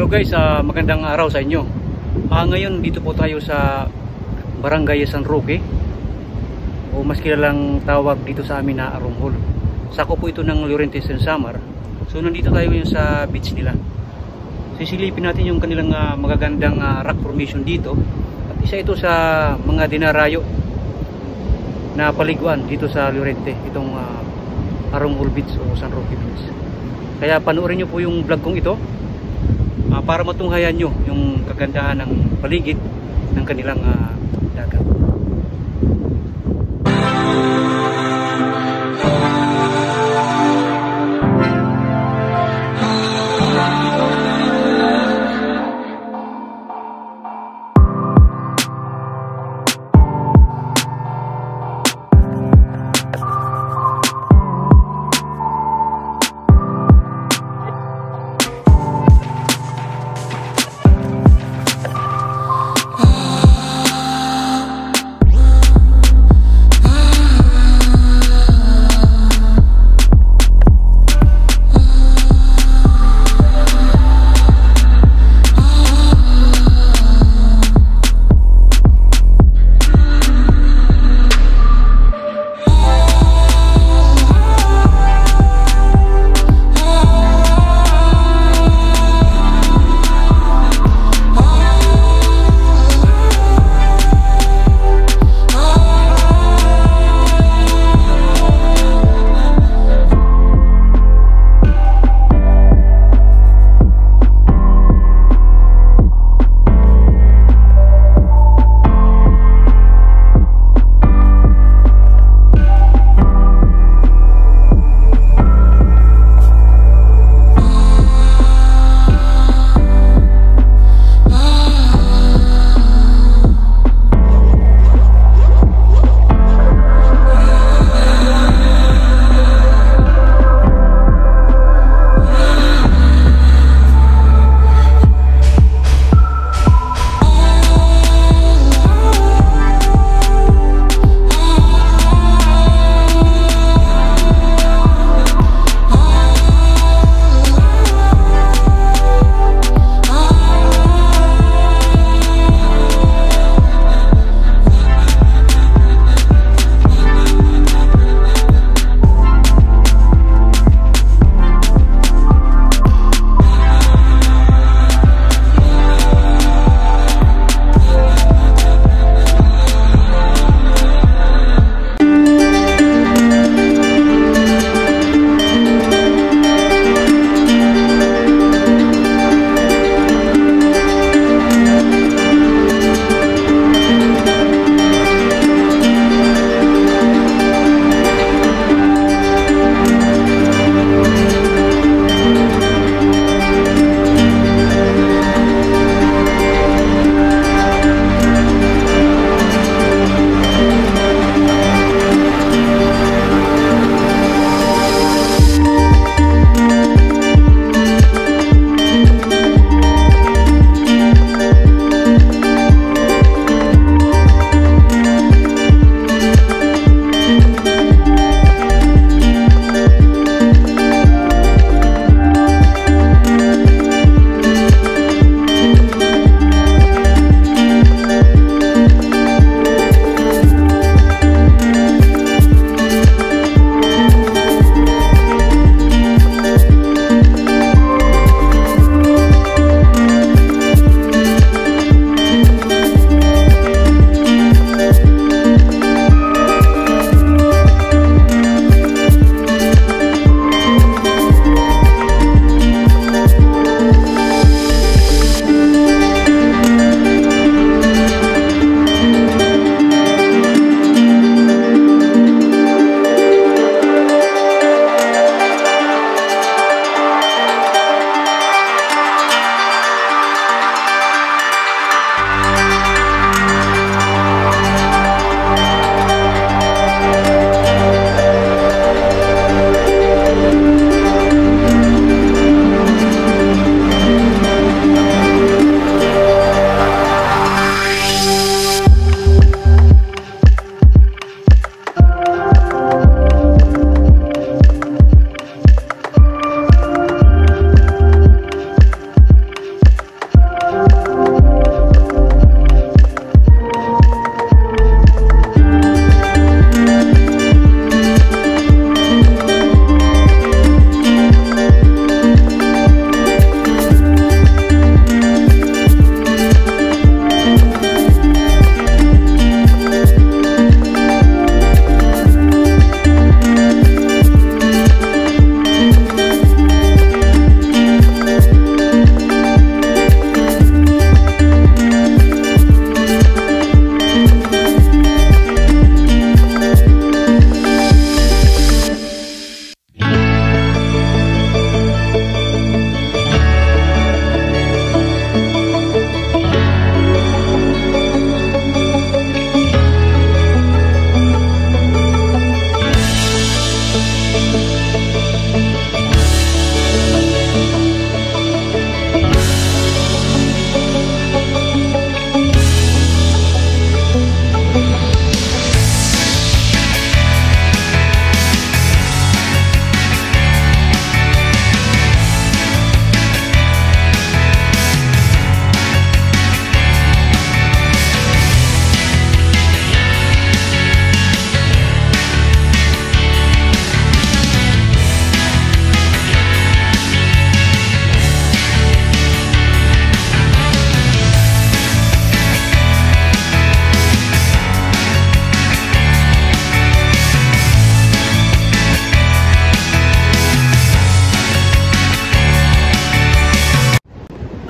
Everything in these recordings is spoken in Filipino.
Hello guys, ah, magandang araw sa inyo. Ah, ngayon dito po tayo sa Barangay San Roque o mas kilalang tawag dito sa amin na Aronghol. Sako po ito ng Llorentes and Samar. So nandito tayo ngayon sa beach nila. Sisilipin natin yung kanilang ah, magagandang ah, rock formation dito. At isa ito sa mga dinarayo na paliguan dito sa Llorente, itong ah, Aronghol Beach o San Roque Beach. Kaya panoorin nyo po yung vlog kong ito ah, para matunghayan nyo yung kagandahan ng paligid ng kanilang ah,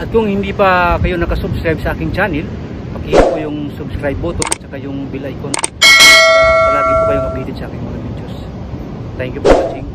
At kung hindi pa kayo nakasubscribe sa aking channel, pakihit po yung subscribe button at saka yung bell icon para palagi po kayong updated sa aking mga videos. Thank you po.